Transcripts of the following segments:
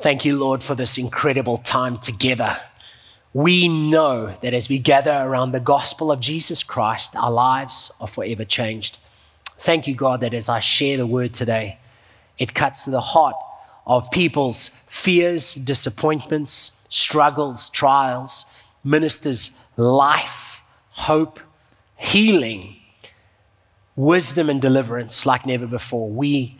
Thank you, Lord, for this incredible time together. We know that as we gather around the gospel of Jesus Christ, our lives are forever changed. Thank you, God, that as I share the word today, it cuts to the heart of people's fears, disappointments, struggles, trials, ministers' life, hope, healing, wisdom, and deliverance like never before. We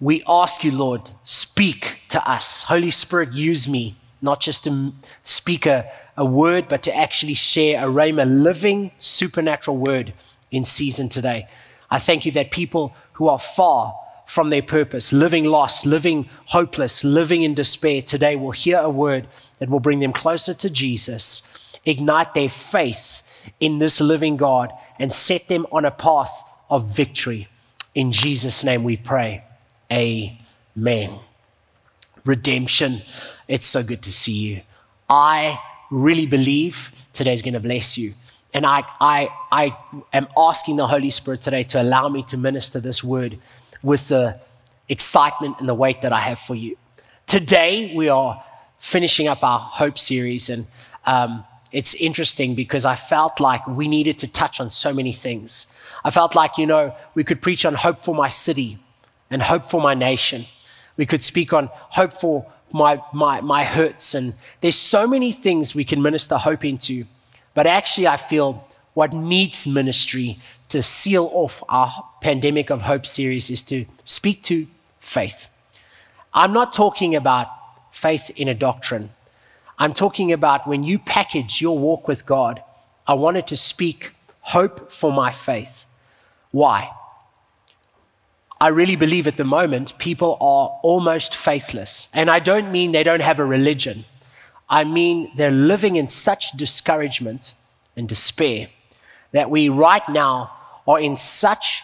we ask you, Lord, speak to us. Holy Spirit, use me, not just to speak a, a word, but to actually share a rhema, living supernatural word in season today. I thank you that people who are far from their purpose, living lost, living hopeless, living in despair, today will hear a word that will bring them closer to Jesus, ignite their faith in this living God, and set them on a path of victory. In Jesus' name we pray. Amen. Redemption. It's so good to see you. I really believe today's going to bless you. And I, I, I am asking the Holy Spirit today to allow me to minister this word with the excitement and the weight that I have for you. Today, we are finishing up our Hope series, and um, it's interesting because I felt like we needed to touch on so many things. I felt like, you know, we could preach on hope for my city, and hope for my nation. We could speak on hope for my, my, my hurts. And there's so many things we can minister hope into. But actually, I feel what needs ministry to seal off our Pandemic of Hope series is to speak to faith. I'm not talking about faith in a doctrine. I'm talking about when you package your walk with God, I wanted to speak hope for my faith. Why? I really believe at the moment people are almost faithless. And I don't mean they don't have a religion, I mean they're living in such discouragement and despair that we right now are in such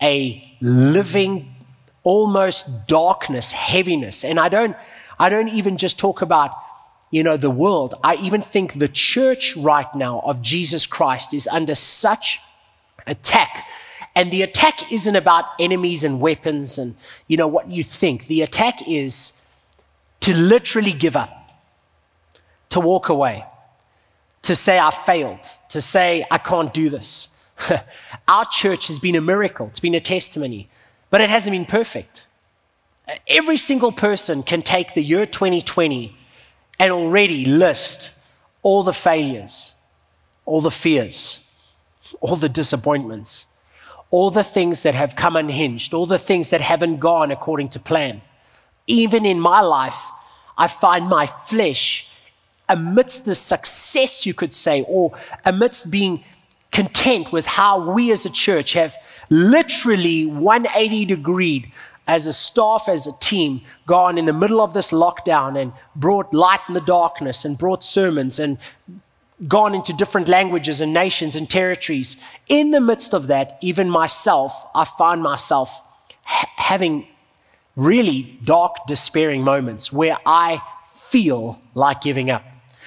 a living almost darkness, heaviness. And I don't, I don't even just talk about, you know, the world. I even think the church right now of Jesus Christ is under such attack and the attack isn't about enemies and weapons and, you know, what you think. The attack is to literally give up, to walk away, to say, I failed, to say, I can't do this. Our church has been a miracle, it's been a testimony, but it hasn't been perfect. Every single person can take the year 2020 and already list all the failures, all the fears, all the disappointments all the things that have come unhinged, all the things that haven't gone according to plan. Even in my life, I find my flesh amidst the success, you could say, or amidst being content with how we as a church have literally 180 degree as a staff, as a team, gone in the middle of this lockdown and brought light in the darkness and brought sermons and gone into different languages and nations and territories. In the midst of that, even myself, I find myself ha- having really dark, despairing moments where I feel like giving up.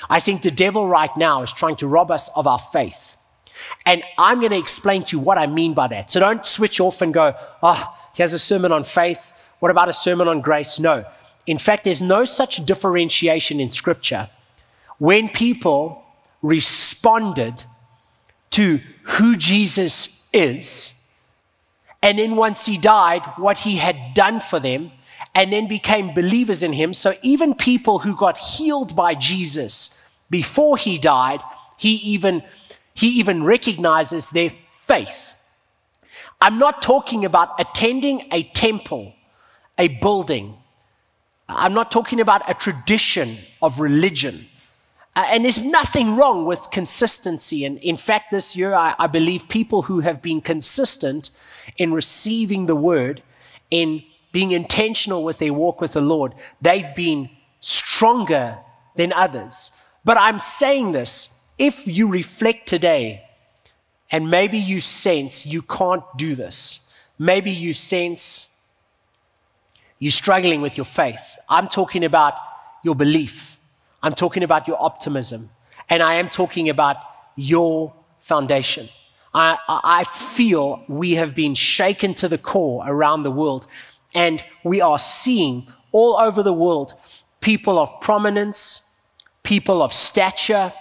I think the devil right now is trying to rob us of our faith. And I'm going to explain to you what I mean by that. So don't switch off and go, oh, he has a sermon on faith. What about a sermon on grace? No. In fact, there's no such differentiation in scripture. When people responded to who Jesus is. And then once he died, what he had done for them, and then became believers in him. So even people who got healed by Jesus before he died, he even, he even recognizes their faith. I'm not talking about attending a temple, a building. I'm not talking about a tradition of religion. Uh, and there's nothing wrong with consistency. And in fact, this year, I, I, believe people who have been consistent in receiving the word, in being intentional with their walk with the Lord, they've been stronger than others. But I'm saying this if you reflect today, and maybe you sense you can't do this, maybe you sense you're struggling with your faith. I'm talking about your belief I'm talking about your optimism. And I am talking about your foundation. I, I feel we have been shaken to the core around the world. And we are seeing all over the world people of prominence, people of stature,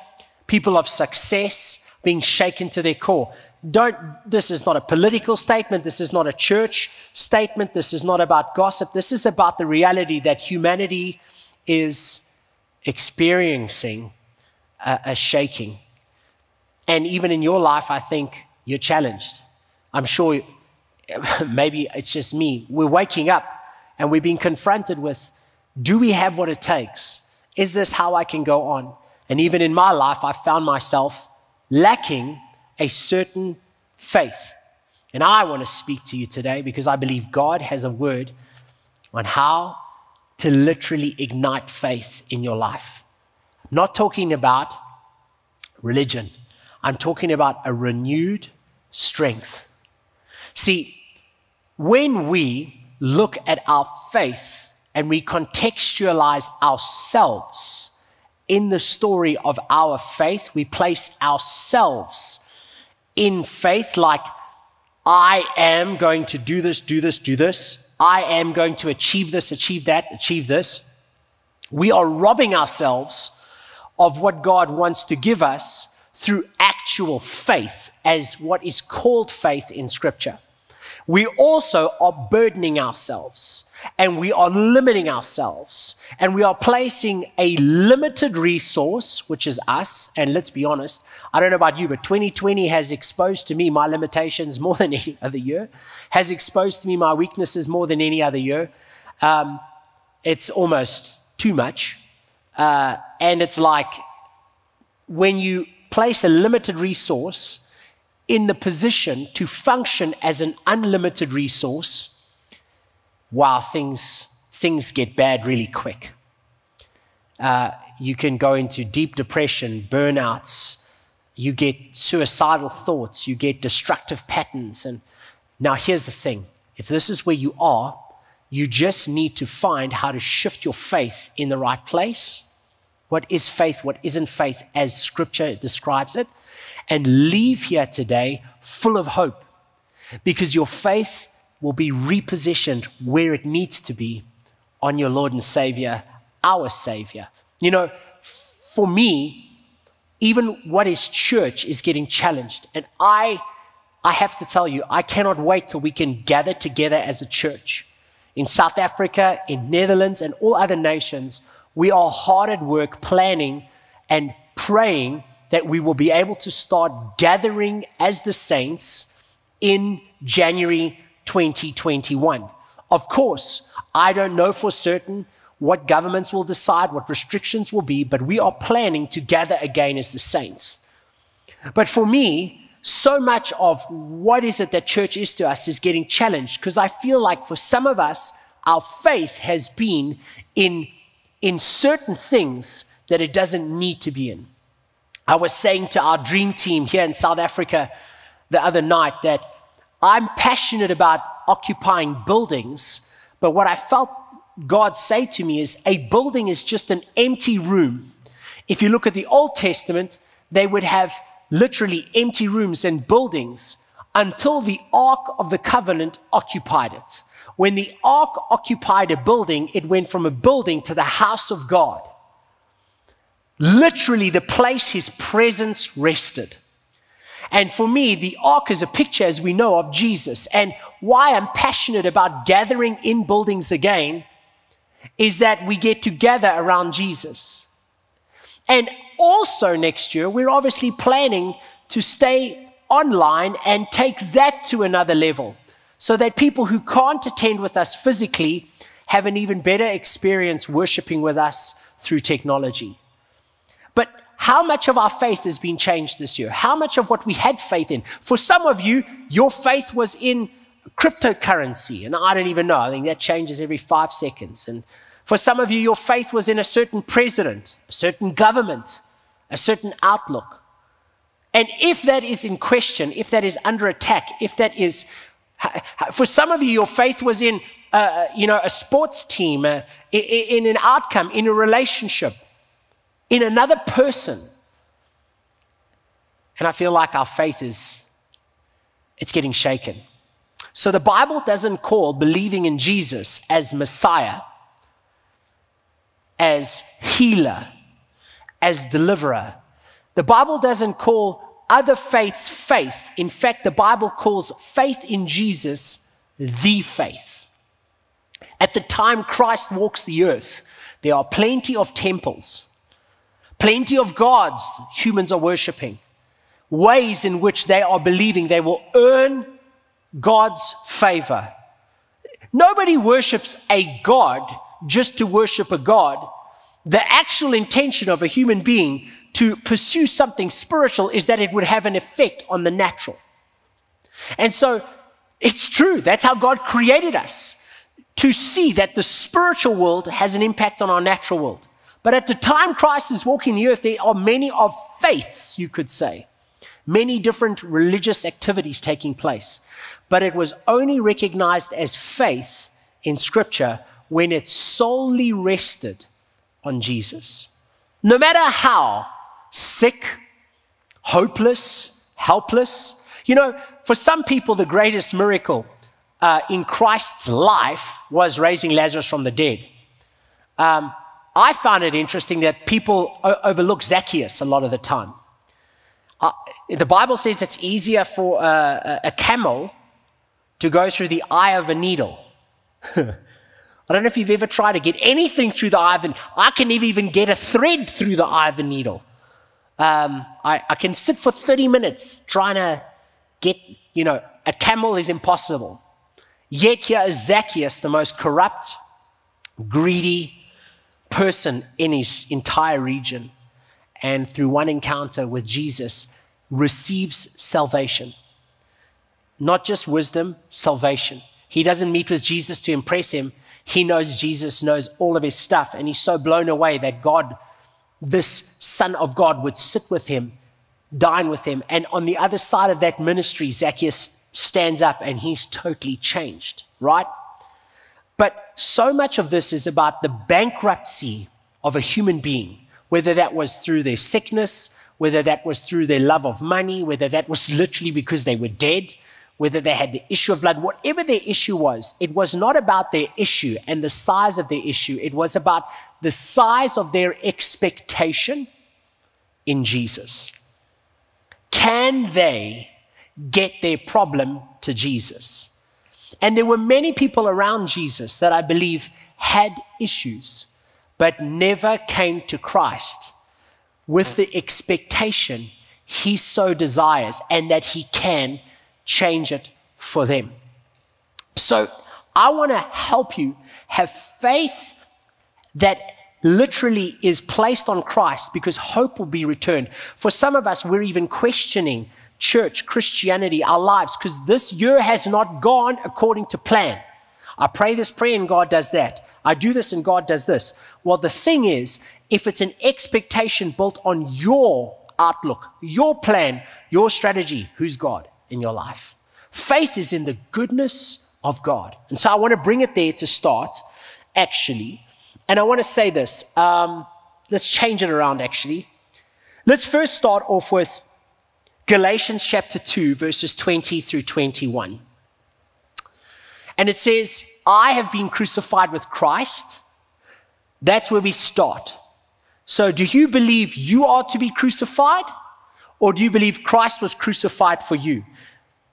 people of success being shaken to their core. Don't, this is not a political statement. This is not a church statement. This is not about gossip. This is about the reality that humanity is experiencing a, a shaking. And even in your life, I think you're challenged. I'm sure maybe it's just me. We're waking up and we're being confronted with do we have what it takes? Is this how I can go on? And even in my life, I found myself lacking a certain faith. And I want to speak to you today because I believe God has a word on how to literally ignite faith in your life. I'm not talking about religion, I'm talking about a renewed strength. See, when we look at our faith and we contextualize ourselves in the story of our faith, we place ourselves in faith like, I am going to do this, do this, do this. I am going to achieve this, achieve that, achieve this. We are robbing ourselves of what God wants to give us through actual faith as what is called faith in Scripture. We also are burdening ourselves and we are limiting ourselves and we are placing a limited resource, which is us. And let's be honest, I don't know about you, but 2020 has exposed to me my limitations more than any other year, has exposed to me my weaknesses more than any other year. Um, it's almost too much. Uh, and it's like when you place a limited resource in the position to function as an unlimited resource, while things, things get bad really quick. Uh, you can go into deep depression, burnouts, you get suicidal thoughts, you get destructive patterns. And now here's the thing if this is where you are, you just need to find how to shift your faith in the right place what is faith, what isn't faith, as scripture describes it, and leave here today full of hope because your faith will be repositioned where it needs to be on your Lord and Savior, our Savior. You know, for me, even what is church is getting challenged. And I, I have to tell you, I cannot wait till we can gather together as a church in South Africa, in Netherlands, and all other nations we are hard at work planning and praying that we will be able to start gathering as the saints in January 2021. Of course, I don't know for certain what governments will decide, what restrictions will be, but we are planning to gather again as the saints. But for me, so much of what is it that church is to us is getting challenged because I feel like for some of us, our faith has been in in certain things that it doesn't need to be in. I was saying to our dream team here in South Africa the other night that I'm passionate about occupying buildings, but what I felt God say to me is a building is just an empty room. If you look at the Old Testament, they would have literally empty rooms and buildings until the Ark of the Covenant occupied it. When the ark occupied a building, it went from a building to the house of God. Literally, the place his presence rested. And for me, the ark is a picture, as we know, of Jesus. And why I'm passionate about gathering in buildings again is that we get to gather around Jesus. And also next year, we're obviously planning to stay online and take that to another level so that people who can't attend with us physically have an even better experience worshiping with us through technology. But how much of our faith has been changed this year? How much of what we had faith in? For some of you, your faith was in cryptocurrency, and I don't even know. I think that changes every five seconds. And for some of you, your faith was in a certain president, a certain government, a certain outlook. And if that is in question, if that is under attack, if that is for some of you, your faith was in, uh, you know, a sports team, uh, in, in an outcome, in a relationship, in another person. And I feel like our faith is, it's getting shaken. So the Bible doesn't call believing in Jesus as Messiah, as healer, as deliverer. The Bible doesn't call other faiths faith. In fact, the Bible calls faith in Jesus the faith. At the time Christ walks the earth, there are plenty of temples, plenty of gods humans are worshiping, ways in which they are believing they will earn God's favor. Nobody worships a God just to worship a God. The actual intention of a human being to pursue something spiritual is that it would have an effect on the natural. And so it's true. That's how God created us to see that the spiritual world has an impact on our natural world. But at the time Christ is walking the earth, there are many of faiths, you could say, many different religious activities taking place. But it was only recognized as faith in Scripture when it solely rested on Jesus. No matter how sick, hopeless, helpless. You know, for some people, the greatest miracle uh, in Christ's life was raising Lazarus from the dead. Um, I find it interesting that people overlook Zacchaeus a lot of the time. Uh, the Bible says it's easier for uh, a camel to go through the eye of a needle. I don't know if you've ever tried to get anything through the eye of a I can never even get a thread through the eye of a needle. Um, I, I can sit for 30 minutes trying to get, you know, a camel is impossible. Yet here is Zacchaeus, the most corrupt, greedy person in his entire region. And through one encounter with Jesus, receives salvation. Not just wisdom, salvation. He doesn't meet with Jesus to impress him. He knows Jesus knows all of his stuff. And he's so blown away that God this Son of God would sit with him, dine with him. And on the other side of that ministry, Zacchaeus stands up and he's totally changed, right? But so much of this is about the bankruptcy of a human being, whether that was through their sickness, whether that was through their love of money, whether that was literally because they were dead, whether they had the issue of blood, whatever their issue was, it was not about their issue and the size of their issue. It was about the size of their expectation in Jesus. Can they get their problem to Jesus? And there were many people around Jesus that I believe had issues, but never came to Christ with the expectation he so desires and that he can change it for them. So I want to help you have faith that literally is placed on Christ because hope will be returned. For some of us, we're even questioning church, Christianity, our lives, because this year has not gone according to plan. I pray this prayer and God does that. I do this and God does this. Well, the thing is, if it's an expectation built on your outlook, your plan, your strategy, who's God? in your life. Faith is in the goodness of God. And so I want to bring it there to start, actually. And I want to say this. Um, let's change it around, actually. Let's first start off with Galatians chapter 2, verses 20 through 21. And it says, I have been crucified with Christ. That's where we start. So, do you believe you are to be crucified? Or do you believe Christ was crucified for you?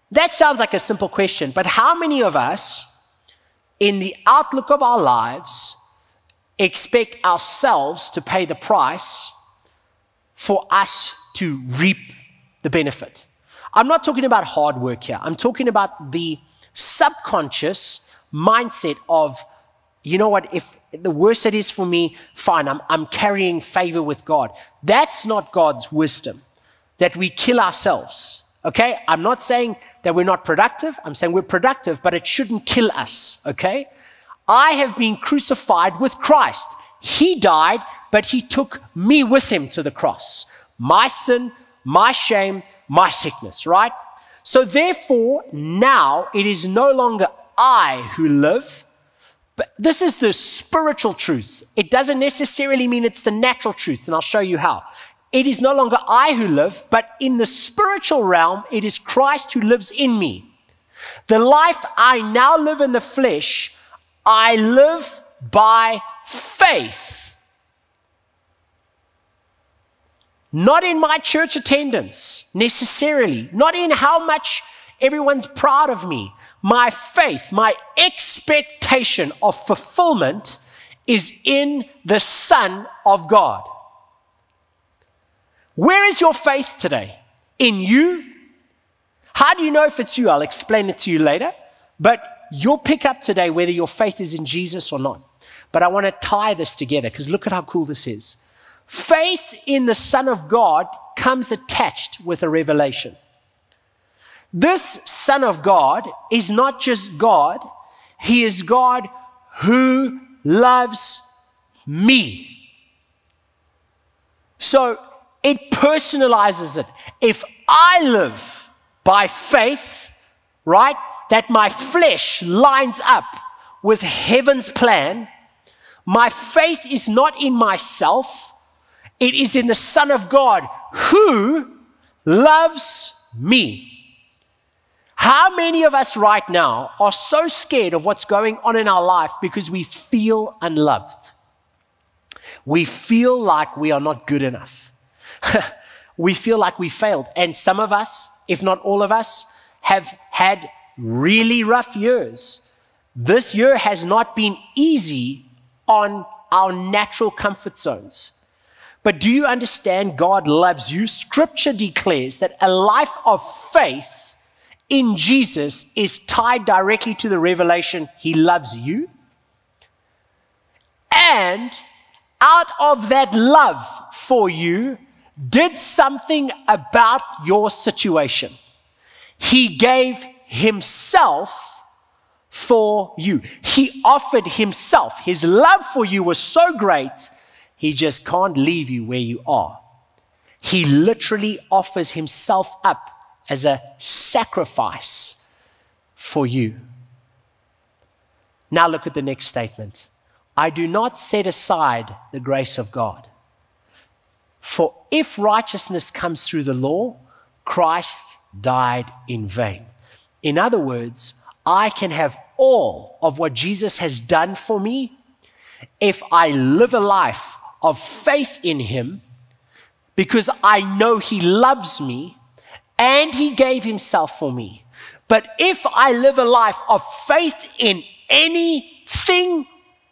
That sounds like a simple question, but how many of us, in the outlook of our lives, expect ourselves to pay the price for us to reap the benefit? I'm not talking about hard work here. I'm talking about the subconscious mindset of, you know what, if the worse it is for me, fine, I'm, I'm carrying favor with God. That's not God's wisdom, that we kill ourselves Okay? I'm not saying that we're not productive. I'm saying we're productive, but it shouldn't kill us. Okay? I have been crucified with Christ. He died, but he took me with him to the cross. My sin, my shame, my sickness, right? So therefore, now it is no longer I who live, but this is the spiritual truth. It doesn't necessarily mean it's the natural truth, and I'll show you how. It is no longer I who live, but in the spiritual realm, it is Christ who lives in me. The life I now live in the flesh, I live by faith not in my church attendance necessarily, not in how much everyone's proud of me. My faith, my expectation of fulfillment is in the Son of God. Where is your faith today? In you? How do you know if it's you? I'll explain it to you later. But you'll pick up today whether your faith is in Jesus or not. But I want to tie this together because look at how cool this is. Faith in the Son of God comes attached with a revelation. This Son of God is not just God, He is God who loves me. So it personalizes it. If I live by faith, right, that my flesh lines up with heaven's plan, my faith is not in myself, it is in the Son of God who loves me. How many of us right now are so scared of what's going on in our life because we feel unloved? We feel like we are not good enough. we feel like we failed. And some of us, if not all of us, have had really rough years. This year has not been easy on our natural comfort zones. But do you understand God loves you? Scripture declares that a life of faith in Jesus is tied directly to the revelation He loves you. And out of that love for you, did something about your situation. He gave Himself for you. He offered Himself. His love for you was so great, He just can't leave you where you are. He literally offers Himself up as a sacrifice for you. Now look at the next statement. I do not set aside the grace of God. For if righteousness comes through the law, Christ died in vain. In other words, I can have all of what Jesus has done for me if I live a life of faith in Him because I know He loves me and he gave himself for me. But if I live a life of faith in anything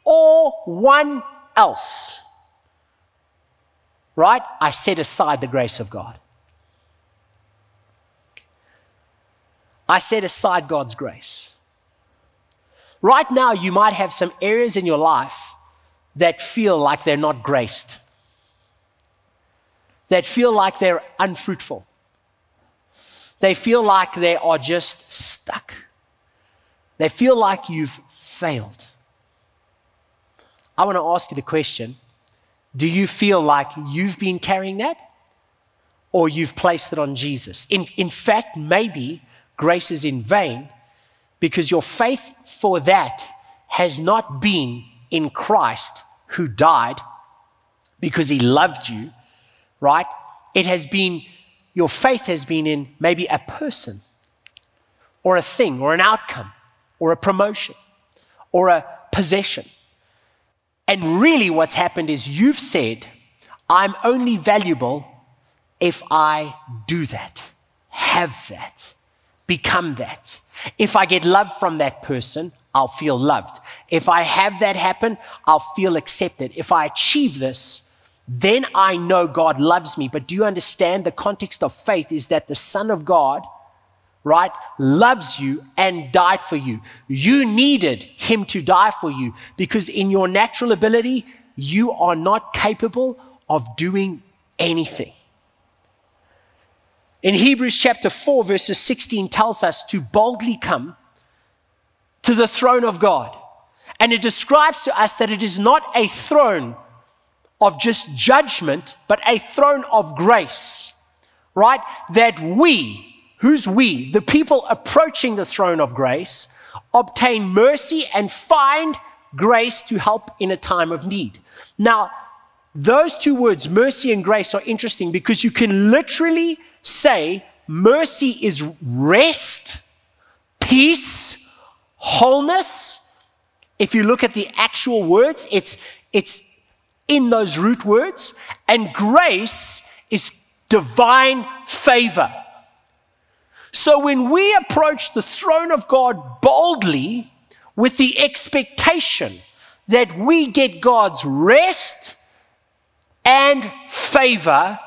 or one else, right, I set aside the grace of God. I set aside God's grace. Right now, you might have some areas in your life that feel like they're not graced, that feel like they're unfruitful they feel like they are just stuck. They feel like you've failed. I want to ask you the question Do you feel like you've been carrying that? Or you've placed it on Jesus? In, in fact, maybe grace is in vain because your faith for that has not been in Christ who died because he loved you, right? It has been your faith has been in maybe a person or a thing or an outcome or a promotion or a possession. And really, what's happened is you've said, I'm only valuable if I do that, have that, become that. If I get love from that person, I'll feel loved. If I have that happen, I'll feel accepted. If I achieve this, then I know God loves me. But do you understand the context of faith is that the Son of God, right, loves you and died for you. You needed Him to die for you because in your natural ability, you are not capable of doing anything. In Hebrews chapter 4, verses 16 tells us to boldly come to the throne of God. And it describes to us that it is not a throne of just judgment, but a throne of grace, right? That we, who's we, the people approaching the throne of grace, obtain mercy and find grace to help in a time of need. Now, those two words, mercy and grace, are interesting because you can literally say mercy is rest, peace, wholeness. If you look at the actual words, it's, it's in those root words. And grace is divine favor. So when we approach the throne of God boldly with the expectation that we get God's rest and favor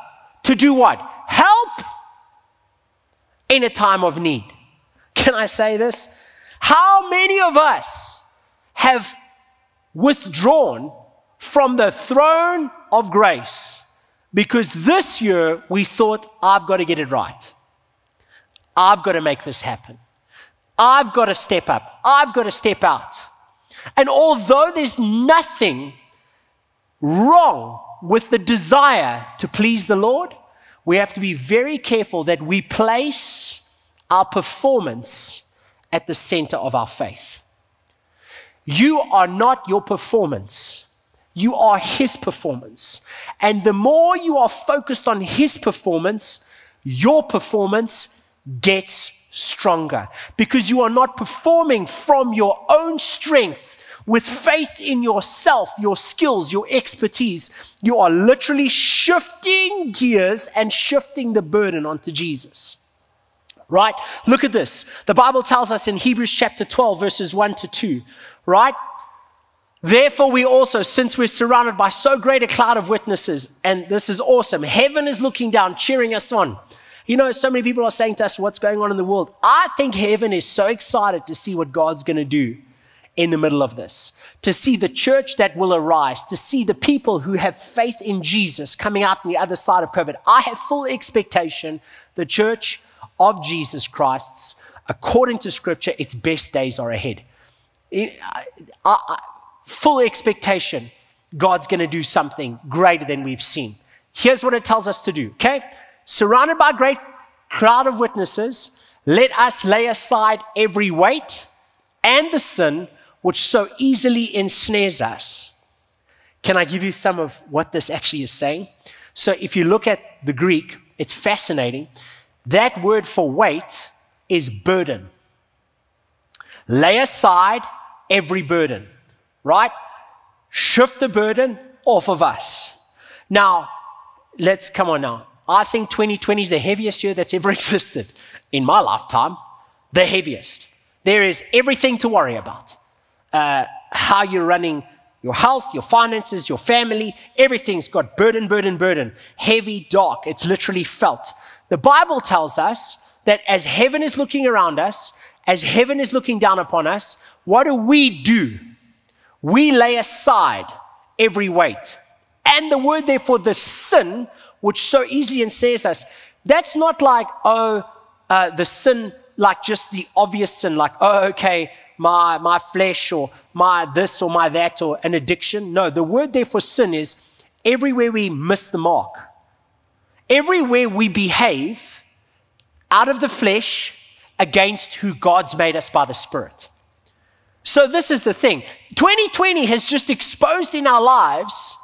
to do what? Help in a time of need. Can I say this? How many of us have withdrawn from the throne of grace because this year we thought, I've got to get it right. I've got to make this happen. I've got to step up. I've got to step out. And although there's nothing wrong with the desire to please the Lord, we have to be very careful that we place our performance at the center of our faith. You are not your performance. You are His performance. And the more you are focused on His performance, your performance gets stronger because you are not performing from your own strength with faith in yourself, your skills, your expertise. You are literally shifting gears and shifting the burden onto Jesus. Right? Look at this. The Bible tells us in Hebrews chapter 12, verses 1 to 2, right? Therefore, we also, since we're surrounded by so great a cloud of witnesses, and this is awesome, heaven is looking down, cheering us on. You know, so many people are saying to us, What's going on in the world? I think heaven is so excited to see what God's going to do in the middle of this, to see the church that will arise, to see the people who have faith in Jesus coming out on the other side of COVID. I have full expectation the church of Jesus Christ's, according to scripture, its best days are ahead. I, I, full expectation God's going to do something greater than we've seen. Here's what it tells us to do, okay? surrounded by a great crowd of witnesses, let us lay aside every weight and the sin which so easily ensnares us. Can I give you some of what this actually is saying? So, if you look at the Greek, it's fascinating. That word for weight is burden. Lay aside every burden, right? Shift the burden off of us. Now, let's come on now. I think 2020 is the heaviest year that's ever existed in my lifetime. The heaviest. There is everything to worry about. Uh, how you're running your health, your finances, your family, everything's got burden, burden, burden. Heavy, dark. It's literally felt. The Bible tells us that as heaven is looking around us, as heaven is looking down upon us, what do we do? We lay aside every weight. And the word there for the sin which so easily ensnares us, that's not like, oh, uh, the sin, like just the obvious sin, like, oh, okay, my, my flesh or my this or my that or an addiction. No, the word there for sin is everywhere we miss the mark. Everywhere we behave out of the flesh against who God's made us by the Spirit. So, this is the thing 2020 has just exposed in our lives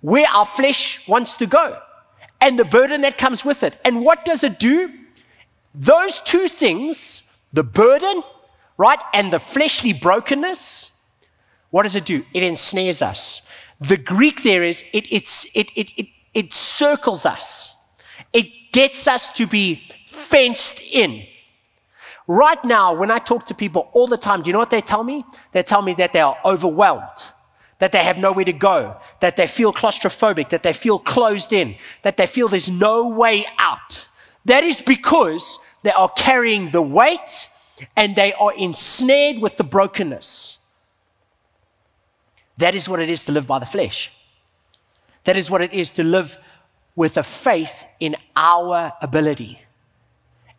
where our flesh wants to go and the burden that comes with it. And what does it do? Those two things, the burden, right, and the fleshly brokenness, what does it do? It ensnares us. The Greek there is it, it's, it, it, it, it circles us, it gets us to be fenced in. Right now, when I talk to people all the time, do you know what they tell me? They tell me that they are overwhelmed that they have nowhere to go, that they feel claustrophobic, that they feel closed in, that they feel there's no way out. That is because they are carrying the weight and they are ensnared with the brokenness. That is what it is to live by the flesh. That is what it is to live with a faith in our ability.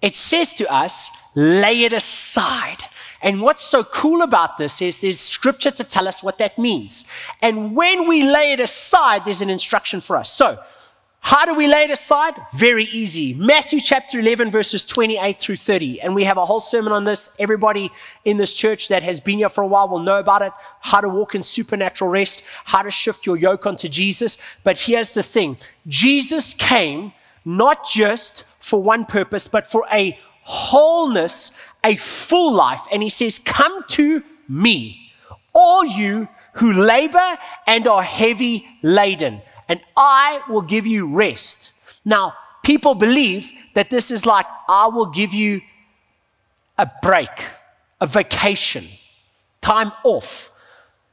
It says to us, lay it aside. And what's so cool about this is there's scripture to tell us what that means. And when we lay it aside, there's an instruction for us. So, how do we lay it aside? Very easy. Matthew chapter 11, verses 28 through 30. And we have a whole sermon on this. Everybody in this church that has been here for a while will know about it. How to walk in supernatural rest, how to shift your yoke onto Jesus. But here's the thing Jesus came not just for one purpose, but for a wholeness, a full life. And he says, Come to me, all you who labor and are heavy laden, and I will give you rest. Now, people believe that this is like, I will give you a break, a vacation, time off.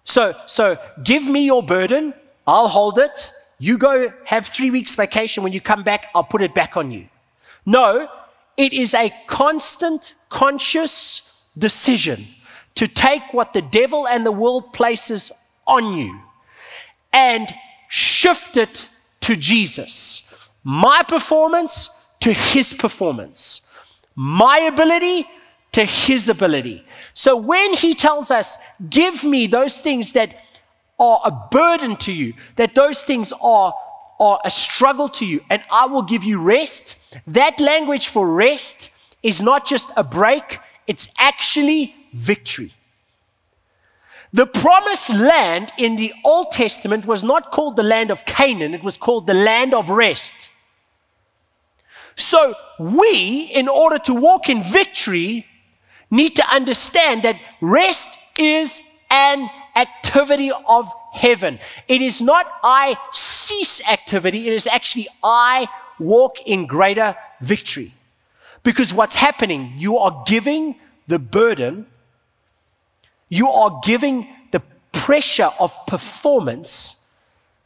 So, so give me your burden, I'll hold it. You go have three weeks vacation. When you come back, I'll put it back on you. No, it is a constant, conscious decision to take what the devil and the world places on you and shift it to Jesus. My performance to his performance. My ability to his ability. So when he tells us, give me those things that are a burden to you, that those things are, are a struggle to you, and I will give you rest, that language for rest is not just a break, it's actually victory. The promised land in the Old Testament was not called the land of Canaan, it was called the land of rest. So, we, in order to walk in victory, need to understand that rest is an activity of heaven. It is not I cease activity, it is actually I walk in greater victory. Because what's happening, you are giving the burden you are giving the pressure of performance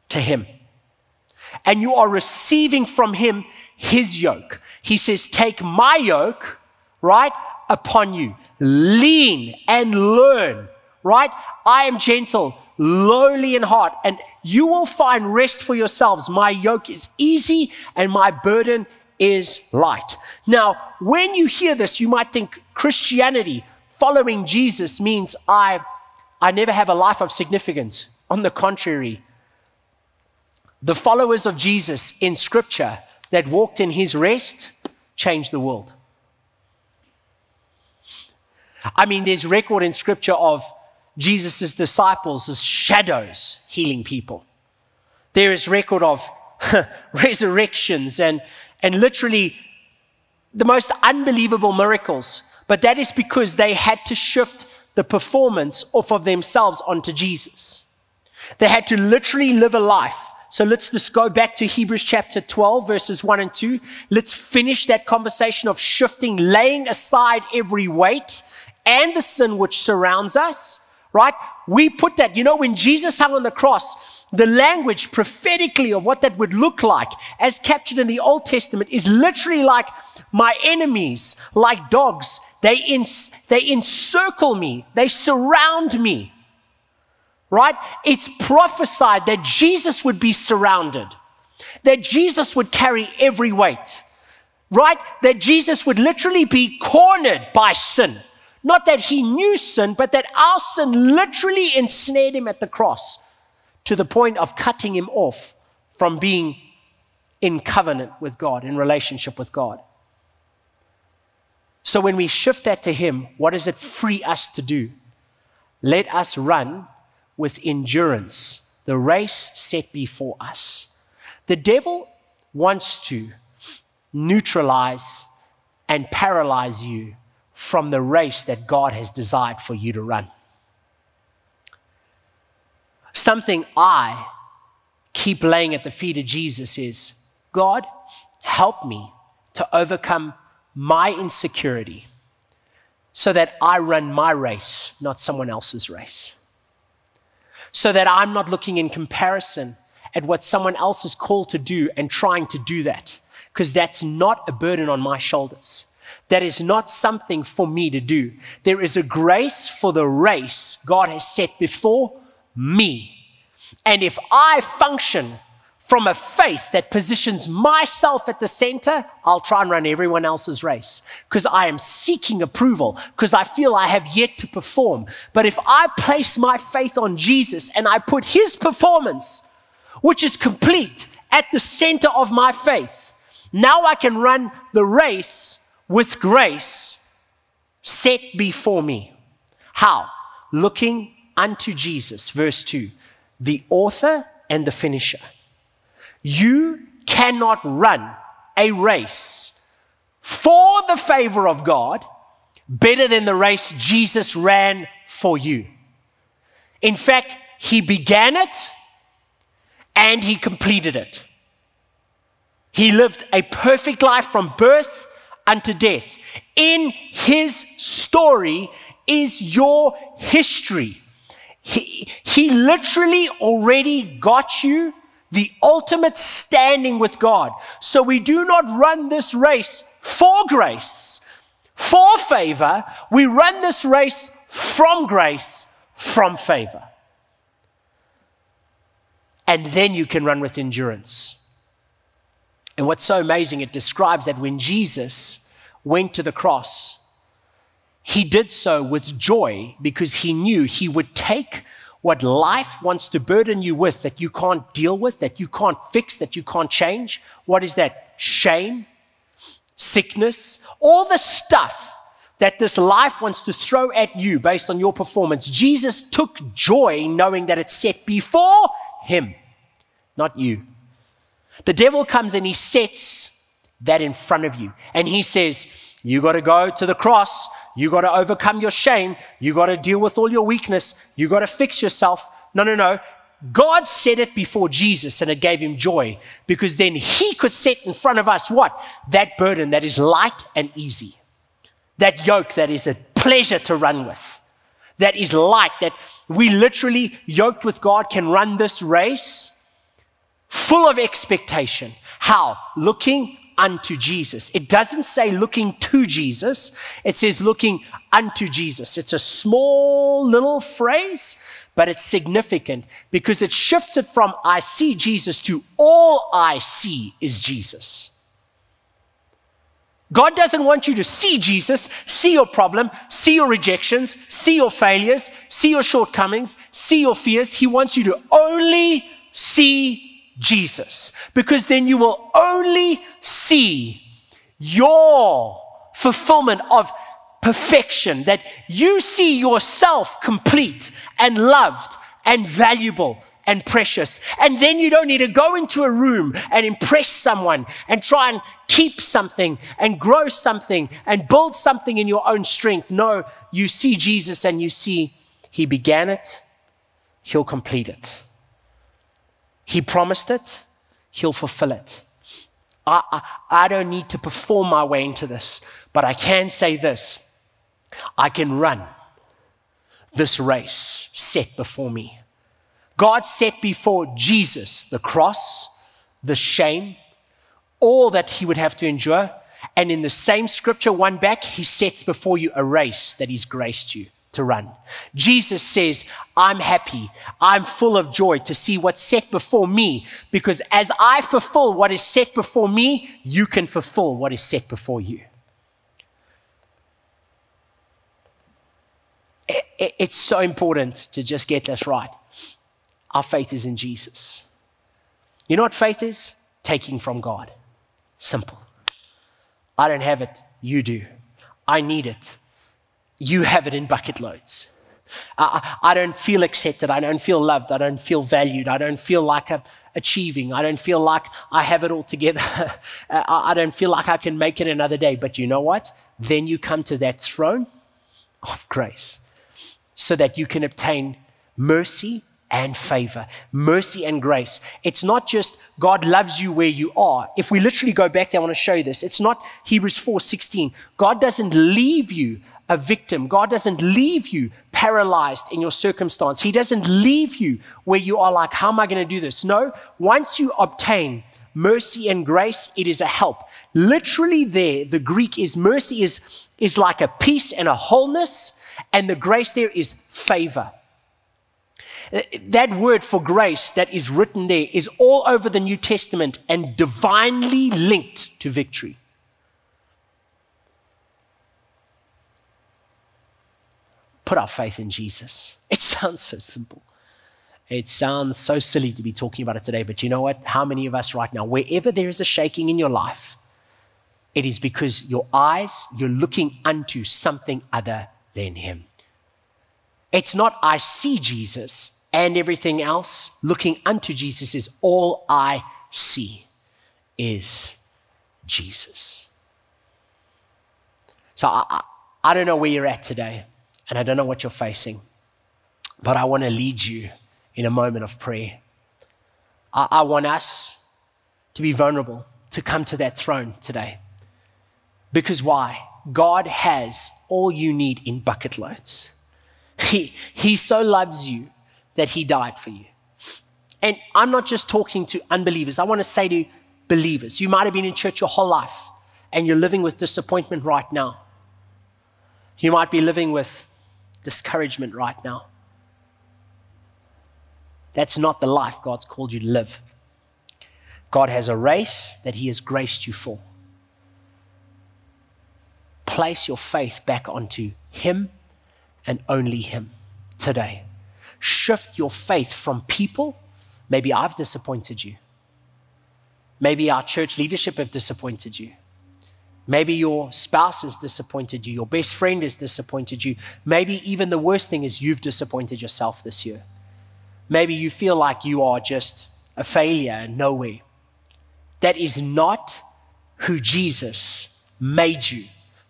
to Him. And you are receiving from Him His yoke. He says, Take my yoke, right, upon you. Lean and learn, right? I am gentle, lowly in heart, and you will find rest for yourselves. My yoke is easy and my burden is light. Now, when you hear this, you might think Christianity, following Jesus means I, I never have a life of significance. On the contrary, the followers of Jesus in Scripture that walked in his rest changed the world. I mean, there's record in Scripture of Jesus' disciples as shadows healing people. There is record of resurrections and, and literally the most unbelievable miracles but that is because they had to shift the performance off of themselves onto Jesus. They had to literally live a life. So let's just go back to Hebrews chapter 12, verses 1 and 2. Let's finish that conversation of shifting, laying aside every weight and the sin which surrounds us, right? We put that, you know, when Jesus hung on the cross, the language prophetically of what that would look like, as captured in the Old Testament, is literally like my enemies, like dogs, they, they encircle me, they surround me. Right? It's prophesied that Jesus would be surrounded, that Jesus would carry every weight, right? That Jesus would literally be cornered by sin. Not that he knew sin, but that our sin literally ensnared him at the cross to the point of cutting him off from being in covenant with God, in relationship with God. So when we shift that to Him, what does it free us to do? Let us run with endurance the race set before us. The devil wants to neutralize and paralyze you from the race that God has desired for you to run. Something I keep laying at the feet of Jesus is God, help me to overcome my insecurity so that I run my race, not someone else's race. So that I'm not looking in comparison at what someone else is called to do and trying to do that, because that's not a burden on my shoulders. That is not something for me to do. There is a grace for the race God has set before me. And if I function from a faith that positions myself at the center, I'll try and run everyone else's race because I am seeking approval because I feel I have yet to perform. But if I place my faith on Jesus and I put his performance, which is complete, at the center of my faith, now I can run the race with grace set before me. How? Looking unto Jesus, verse 2, the author and the finisher. You cannot run a race for the favor of God better than the race Jesus ran for you. In fact, he began it and he completed it. He lived a perfect life from birth unto death. In his story is your history. He, he literally already got you the ultimate standing with God. So we do not run this race for grace, for favor. We run this race from grace, from favor. And then you can run with endurance. And what's so amazing, it describes that when Jesus went to the cross, he did so with joy because he knew he would take what life wants to burden you with that you can't deal with, that you can't fix, that you can't change. What is that? Shame, sickness, all the stuff that this life wants to throw at you based on your performance. Jesus took joy knowing that it's set before him, not you. The devil comes and he sets that in front of you. And he says, You got to go to the cross. You got to overcome your shame. You got to deal with all your weakness. You got to fix yourself. No, no, no. God said it before Jesus and it gave him joy because then he could set in front of us what? That burden that is light and easy. That yoke that is a pleasure to run with. That is light, that we literally, yoked with God, can run this race full of expectation. How? Looking unto Jesus. It doesn't say looking to Jesus, it says looking unto Jesus. It's a small little phrase, but it's significant because it shifts it from I see Jesus to all I see is Jesus. God doesn't want you to see Jesus, see your problem, see your rejections, see your failures, see your shortcomings, see your fears. He wants you to only see Jesus, because then you will only see your fulfillment of perfection, that you see yourself complete and loved and valuable and precious. And then you don't need to go into a room and impress someone and try and keep something and grow something and build something in your own strength. No, you see Jesus and you see He began it, He'll complete it. He promised it, He'll fulfill it. I, I, I, don't need to perform my way into this, but I can say this I can run this race set before me. God set before Jesus the cross, the shame, all that he would have to endure. And in the same scripture, one back, he sets before you a race that he's graced you to run. Jesus says, I'm happy. I'm full of joy to see what's set before me because as I fulfill what is set before me, you can fulfill what is set before you. It's so important to just get this right. Our faith is in Jesus. You know what faith is? Taking from God. Simple. I don't have it, you do. I need it you have it in bucket loads. I, I, don't feel accepted. I don't feel loved. I don't feel valued. I don't feel like I'm achieving. I don't feel like I have it all together. I, I don't feel like I can make it another day. But you know what? Then you come to that throne of grace so that you can obtain mercy and favor, mercy and grace. It's not just God loves you where you are. If we literally go back there, I want to show you this. It's not Hebrews 4:16. God doesn't leave you a victim. God doesn't leave you paralyzed in your circumstance. He doesn't leave you where you are like, how am I going to do this? No, once you obtain mercy and grace, it is a help. Literally there, the Greek is mercy is, is like a peace and a wholeness, and the grace there is favor. That word for grace that is written there is all over the New Testament and divinely linked to victory. Put our faith in Jesus. It sounds so simple. It sounds so silly to be talking about it today, but you know what? How many of us right now, wherever there is a shaking in your life, it is because your eyes, you're looking unto something other than Him. It's not, I see Jesus and everything else. Looking unto Jesus is all I see is Jesus. So I, I don't know where you're at today. And I don't know what you're facing, but I want to lead you in a moment of prayer. I, I want us to be vulnerable, to come to that throne today. Because why? God has all you need in bucket loads. He, he so loves you that he died for you. And I'm not just talking to unbelievers, I want to say to believers. You might have been in church your whole life and you're living with disappointment right now. You might be living with discouragement right now. That's not the life God's called you to live. God has a race that He has graced you for. Place your faith back onto Him and only Him today. Shift your faith from people. Maybe I've disappointed you. Maybe our church leadership have disappointed you. Maybe your spouse has disappointed you. Your best friend has disappointed you. Maybe even the worst thing is you've disappointed yourself this year. Maybe you feel like you are just a failure and nowhere. That is not who Jesus made you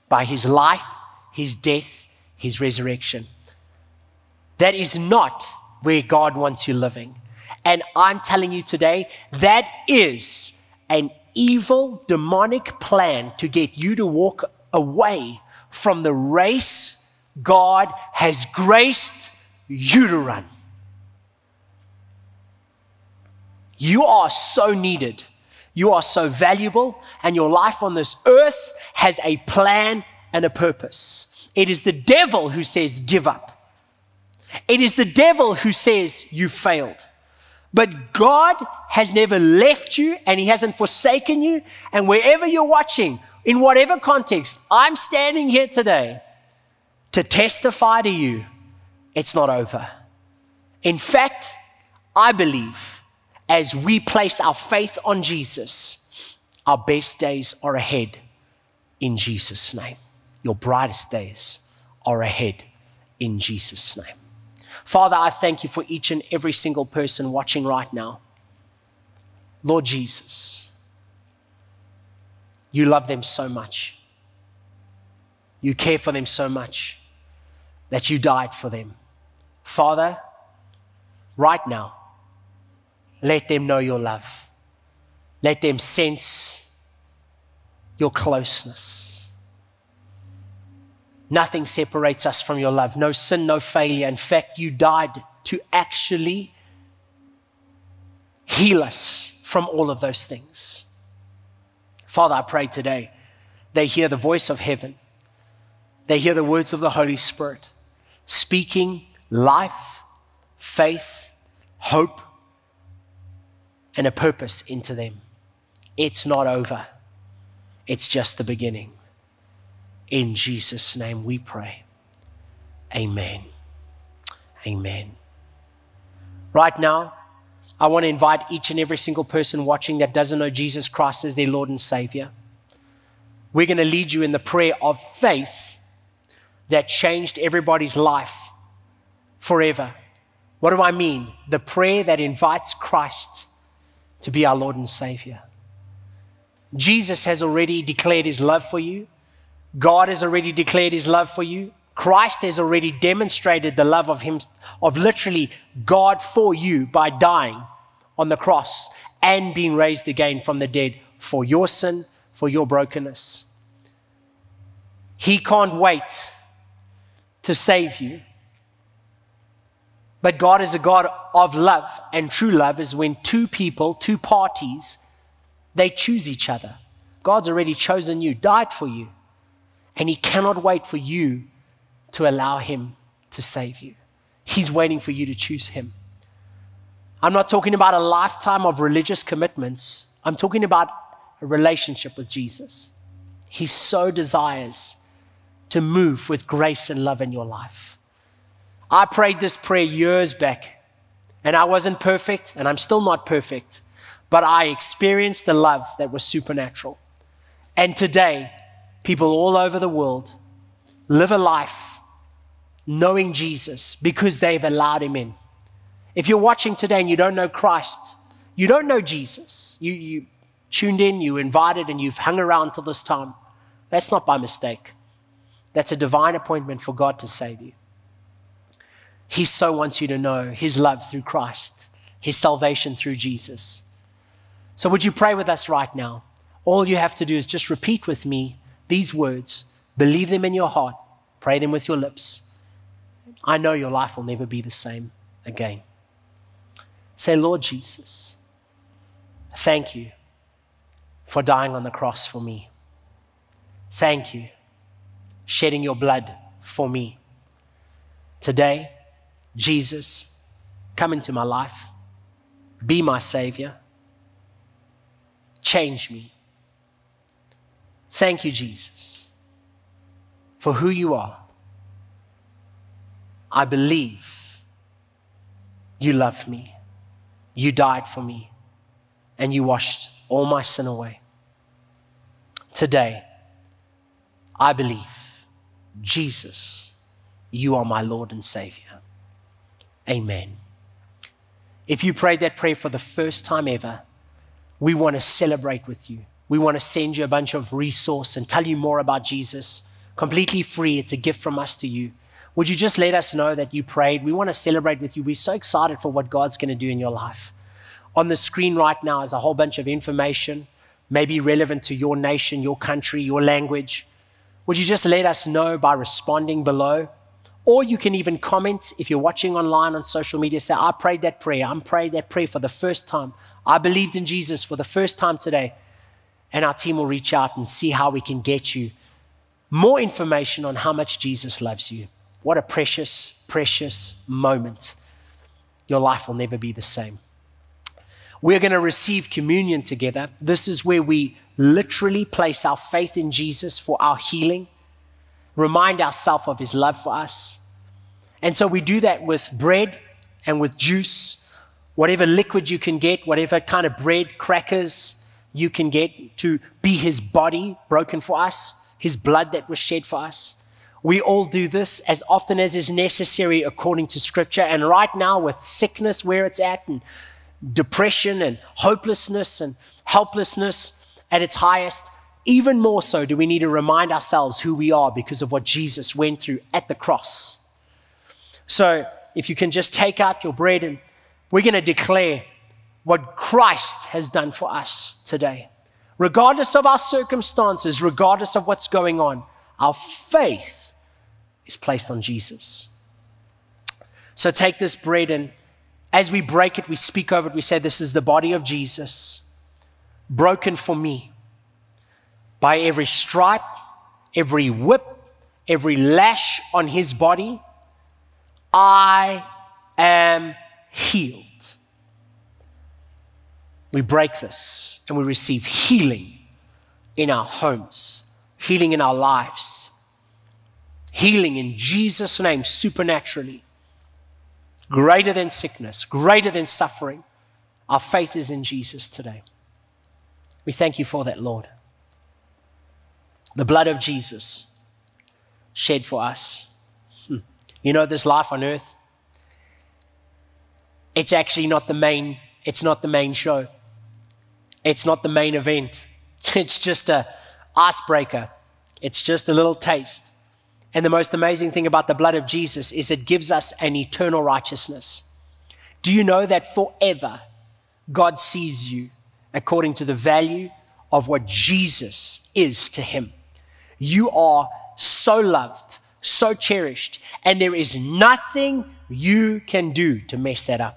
by his life, his death, his resurrection. That is not where God wants you living. And I'm telling you today, that is an evil, demonic plan to get you to walk away from the race God has graced you to run. You are so needed. You are so valuable, and your life on this earth has a plan and a purpose. It is the devil who says, Give up. It is the devil who says, You failed. But God has never left you and He hasn't forsaken you. And wherever you're watching, in whatever context, I'm standing here today to testify to you it's not over. In fact, I believe as we place our faith on Jesus, our best days are ahead in Jesus' name. Your brightest days are ahead in Jesus' name. Father, I thank you for each and every single person watching right now. Lord Jesus, you love them so much. You care for them so much that you died for them. Father, right now, let them know your love. Let them sense your closeness. Nothing separates us from your love. No sin, no failure. In fact, you died to actually heal us from all of those things. Father, I pray today they hear the voice of heaven, they hear the words of the Holy Spirit speaking life, faith, hope, and a purpose into them. It's not over, it's just the beginning. In Jesus' name we pray. Amen. Amen. Right now, I want to invite each and every single person watching that doesn't know Jesus Christ as their Lord and Savior. We're going to lead you in the prayer of faith that changed everybody's life forever. What do I mean? The prayer that invites Christ to be our Lord and Savior. Jesus has already declared his love for you. God has already declared his love for you. Christ has already demonstrated the love of him, of literally God for you by dying on the cross and being raised again from the dead for your sin, for your brokenness. He can't wait to save you. But God is a God of love, and true love is when two people, two parties, they choose each other. God's already chosen you, died for you. And He cannot wait for you to allow Him to save you. He's waiting for you to choose Him. I'm not talking about a lifetime of religious commitments, I'm talking about a relationship with Jesus. He so desires to move with grace and love in your life. I prayed this prayer years back, and I wasn't perfect, and I'm still not perfect, but I experienced the love that was supernatural. And today, people all over the world live a life knowing Jesus because they've allowed him in. If you're watching today and you don't know Christ, you don't know Jesus, you, you tuned in, you invited, and you've hung around till this time, that's not by mistake. That's a divine appointment for God to save you. He so wants you to know His love through Christ, His salvation through Jesus. So, would you pray with us right now? All you have to do is just repeat with me these words, believe them in your heart, pray them with your lips. I know your life will never be the same again. Say, Lord Jesus, thank you for dying on the cross for me. Thank you, shedding your blood for me. Today, Jesus, come into my life, be my Savior, change me. Thank you, Jesus, for who you are. I believe you love me, you died for me, and you washed all my sin away. Today, I believe, Jesus, you are my Lord and Savior. Amen. If you prayed that prayer for the first time ever, we want to celebrate with you. We want to send you a bunch of resource and tell you more about Jesus. Completely free. It's a gift from us to you. Would you just let us know that you prayed? We want to celebrate with you. We're so excited for what God's going to do in your life. On the screen right now is a whole bunch of information, maybe relevant to your nation, your country, your language. Would you just let us know by responding below? Or you can even comment if you're watching online on social media, say, I prayed that prayer. I'm praying that prayer for the first time. I believed in Jesus for the first time today. And our team will reach out and see how we can get you more information on how much Jesus loves you. What a precious, precious moment. Your life will never be the same. We're going to receive communion together. This is where we literally place our faith in Jesus for our healing, remind ourselves of his love for us. And so we do that with bread and with juice, whatever liquid you can get, whatever kind of bread, crackers you can get to be his body broken for us, his blood that was shed for us. We all do this as often as is necessary according to scripture. And right now, with sickness where it's at and depression and hopelessness and helplessness at its highest, even more so do we need to remind ourselves who we are because of what Jesus went through at the cross. So, if you can just take out your bread and we're going to declare what Christ has done for us today. Regardless of our circumstances, regardless of what's going on, our faith is placed on Jesus. So take this bread and as we break it, we speak over it. We say, This is the body of Jesus, broken for me. By every stripe, every whip, every lash on his body, I am healed. We break this and we receive healing in our homes, healing in our lives, healing in Jesus' name supernaturally greater than sickness, greater than suffering. Our faith is in Jesus today. We thank you for that, Lord. The blood of Jesus shed for us. Hmm. You know, this life on earth, it's actually not the main, it's not the main show. It's not the main event. It's just a icebreaker. It's just a little taste. And the most amazing thing about the blood of Jesus is it gives us an eternal righteousness. Do you know that forever God sees you according to the value of what Jesus is to him? You are so loved, so cherished, and there is nothing you can do to mess that up.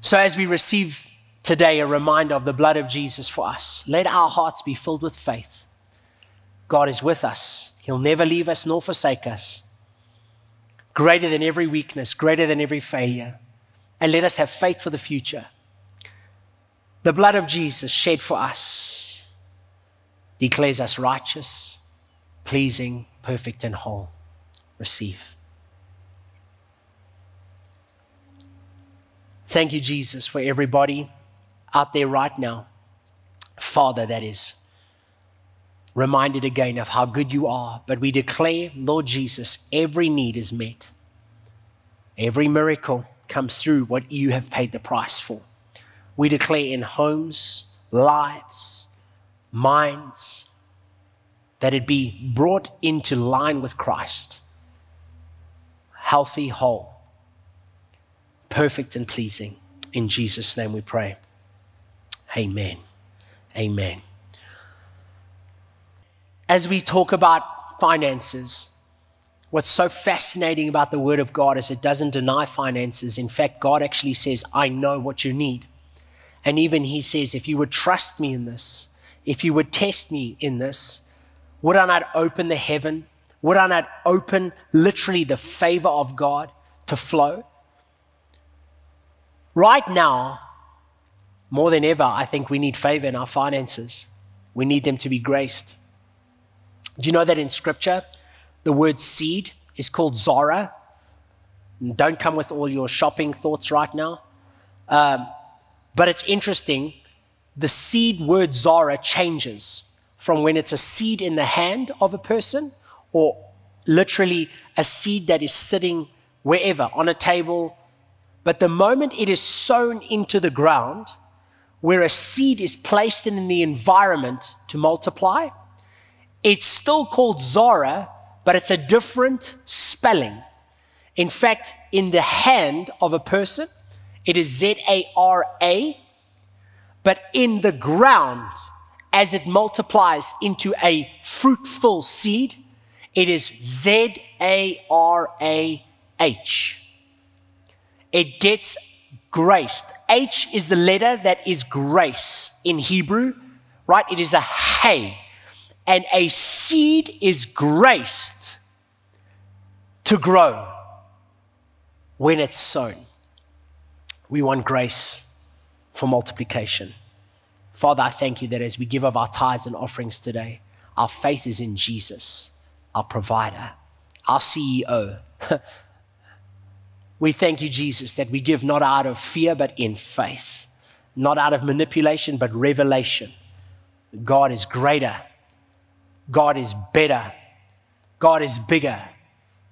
So, as we receive today a reminder of the blood of Jesus for us, let our hearts be filled with faith God is with us. He'll never leave us nor forsake us. Greater than every weakness, greater than every failure. And let us have faith for the future. The blood of Jesus shed for us declares us righteous, pleasing, perfect, and whole. Receive. Thank you, Jesus, for everybody out there right now. Father, that is reminded again of how good you are. But we declare, Lord Jesus, every need is met. Every miracle comes through what you have paid the price for. We declare in homes, lives, minds, that it be brought into line with Christ. Healthy, whole, perfect, and pleasing. In Jesus' name we pray. Amen. Amen. As we talk about finances, what's so fascinating about the Word of God is it doesn't deny finances. In fact, God actually says, I know what you need. And even He says, if you would trust me in this, if you would test me in this, would I not open the heaven? Would I not open literally the favor of God to flow? Right now, more than ever, I think we need favor in our finances. We need them to be graced. Do you know that in scripture, the word seed is called Zara? Don't come with all your shopping thoughts right now. Um, but it's interesting. The seed word Zara changes from when it's a seed in the hand of a person or literally a seed that is sitting wherever on a table. But the moment it is sown into the ground, where a seed is placed in the environment to multiply. It's still called Zara, but it's a different spelling. In fact, in the hand of a person, it is Z A R A, but in the ground, as it multiplies into a fruitful seed, it is Z A R A H. It gets graced. H is the letter that is grace in Hebrew, right? It is a hay. And a seed is graced to grow when it's sown. We want grace for multiplication. Father, I thank you that as we give of our tithes and offerings today, our faith is in Jesus, our provider, our CEO. We thank you, Jesus, that we give not out of fear, but in faith, not out of manipulation, but revelation. God is greater, God is better, God is bigger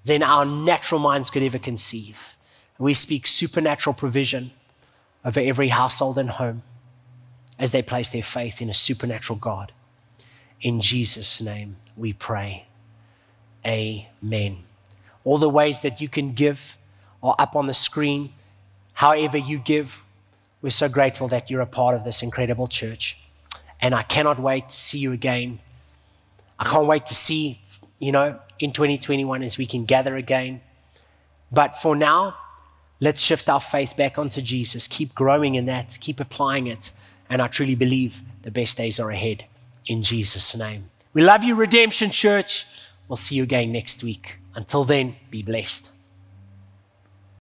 than our natural minds could ever conceive. We speak supernatural provision over every household and home as they place their faith in a supernatural God. In Jesus' name we pray. Amen. All the ways that you can give or up on the screen. However, you give, we're so grateful that you're a part of this incredible church. And I cannot wait to see you again. I can't wait to see, you know, in 2021 as we can gather again. But for now, let's shift our faith back onto Jesus. Keep growing in that, keep applying it. And I truly believe the best days are ahead in Jesus' name. We love you, Redemption Church. We'll see you again next week. Until then, be blessed.